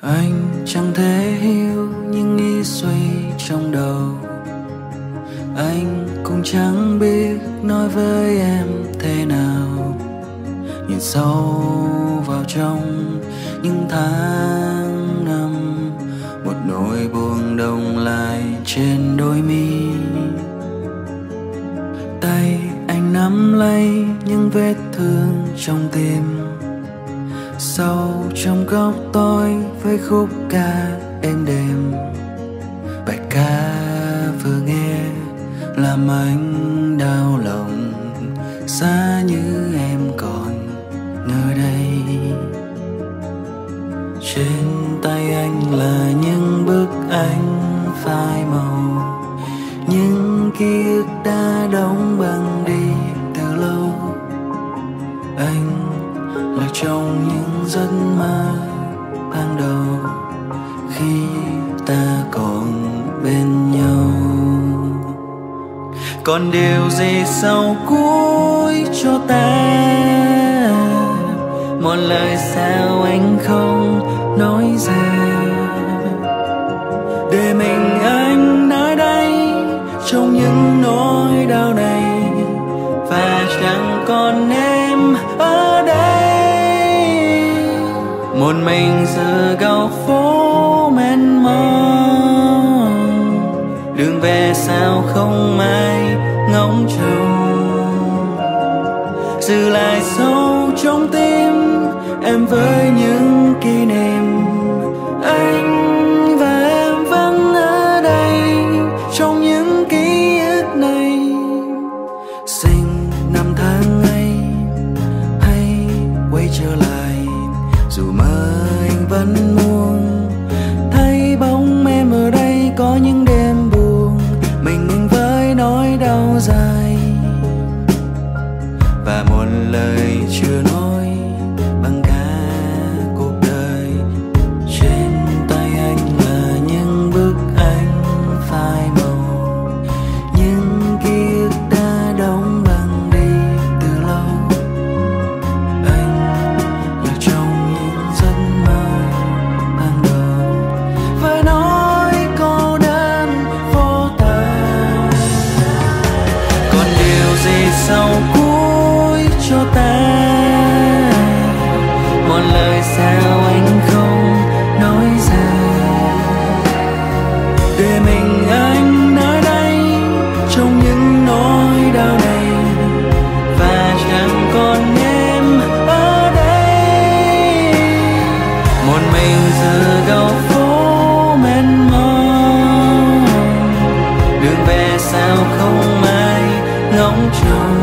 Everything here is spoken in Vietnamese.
anh chẳng thể hiểu những nghĩ suy trong đầu. Anh cũng chẳng biết nói với em thế nào. Nhìn sâu vào trong những tháng năm, một nỗi buồn đông lại trên đôi mi. Tay anh nắm lấy những vết thương trong tim sâu trong góc tối với khúc ca êm đềm. Bài ca vừa nghe làm anh đau lòng. Xa như em còn nơi đây. Trên tay anh là những bức ảnh phai màu. Những ký ức đã đóng băng còn điều gì sau cuối cho ta? Một lời sao anh không nói ra? Để mình anh nói đây, trong những nỗi đau này, và chẳng còn em ở đây. Một mình giữa góc phố giữ lại sâu trong tim. Em với những kỷ niệm, anh và em vẫn ở đây trong những ký ức này. Sinh năm tháng ấy, hay quay trở lại, dù mơ anh vẫn muốn. Thấy bóng em ở đây có những đêm buồn, mình anh với nỗi đau dài lời chưa nói. Để mình anh nơi đây trong những nỗi đau này. Và chẳng còn em ở đây. Một mình giữa góc phố mênh mông đường về sao không ai ngóng trông